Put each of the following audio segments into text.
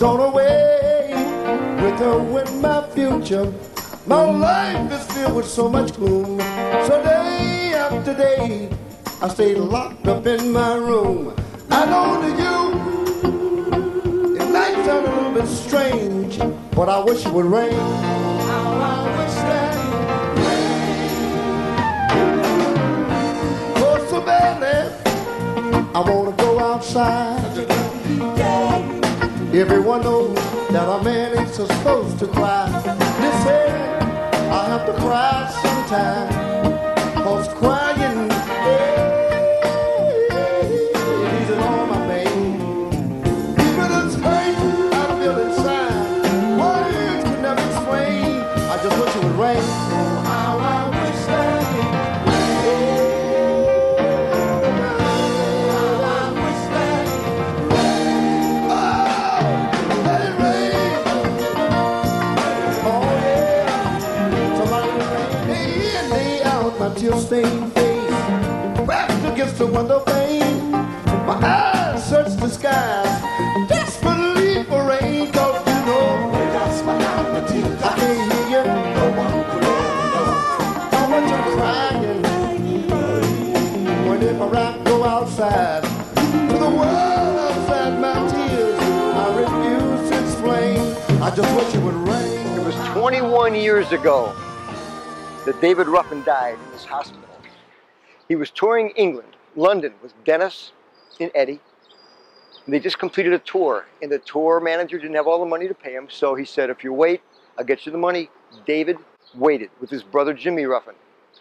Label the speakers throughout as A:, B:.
A: gone away with her, with my future. My life is filled with so much gloom. So day after day, I stay locked up in my room. I know that you, it might sound a little bit strange, but I wish it would rain. How I wish rain. Oh, so badly, I wanna go outside. Everyone knows that a man ain't supposed to cry. They say I have to cry sometimes. Cause crying eases all my pain. Even it's pain I feel inside. Words can never explain. I just wish it would rain. Day out, my tear-stained face. Pressed against the window pane. My eyes search the skies. Desperately for rain, cause you know. That's my tears. I can't hear you. No one could ever know how I'm crying. Whenever I go outside, to the world outside my tears, I refuse to explain. I just wish it would rain.
B: It was 21 years ago that David Ruffin died in this hospital. He was touring England, London, with Dennis and Eddie. And they just completed a tour, and the tour manager didn't have all the money to pay him, so he said, if you wait, I'll get you the money. David waited with his brother Jimmy Ruffin.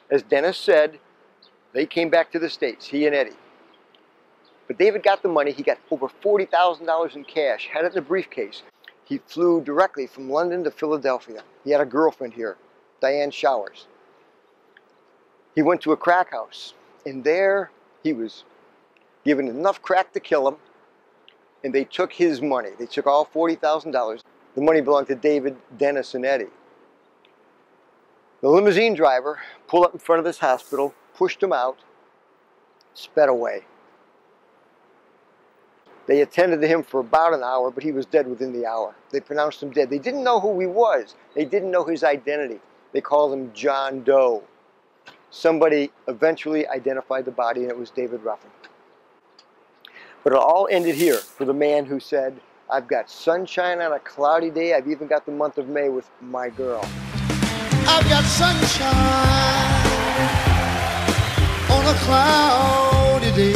B: As Dennis said, they came back to the States, he and Eddie. But David got the money. He got over $40,000 in cash, had it in a briefcase. He flew directly from London to Philadelphia. He had a girlfriend here, Diane Showers. He went to a crack house, and there he was given enough crack to kill him, and they took his money. They took all $40,000. The money belonged to David, Dennis, and Eddie. The limousine driver pulled up in front of this hospital, pushed him out, sped away. They attended to him for about an hour, but he was dead within the hour. They pronounced him dead. They didn't know who he was. They didn't know his identity. They called him John Doe. Somebody eventually identified the body, and it was David Ruffin. But it all ended here for the man who said, I've got sunshine on a cloudy day. I've even got the month of May with my girl.
A: I've got sunshine on a cloudy day.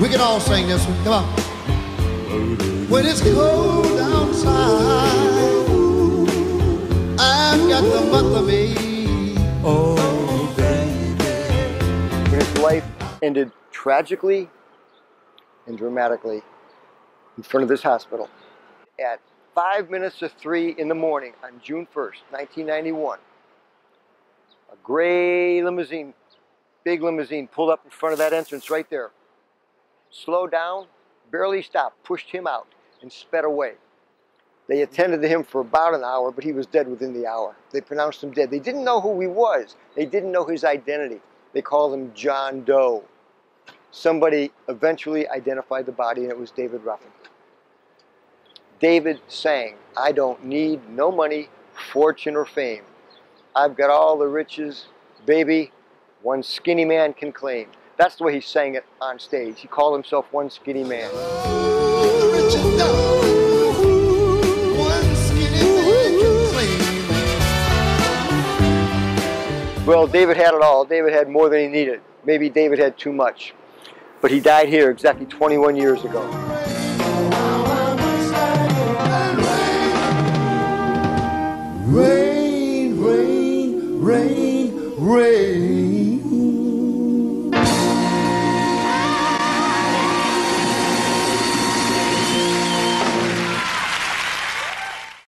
A: We can all sing this one. Come on. When it's cold
B: life ended tragically and dramatically in front of this hospital. At five minutes to three in the morning on June 1st, 1991, a gray limousine, big limousine, pulled up in front of that entrance right there. Slowed down, barely stopped, pushed him out, and sped away. They attended to him for about an hour, but he was dead within the hour. They pronounced him dead. They didn't know who he was. They didn't know his identity. They called him John Doe. Somebody eventually identified the body, and it was David Ruffin. David sang, I don't need no money, fortune, or fame. I've got all the riches, baby, one skinny man can claim. That's the way he sang it on stage. He called himself one skinny man. Well, David had it all. David had more than he needed. Maybe David had too much. But he died here exactly 21 years ago.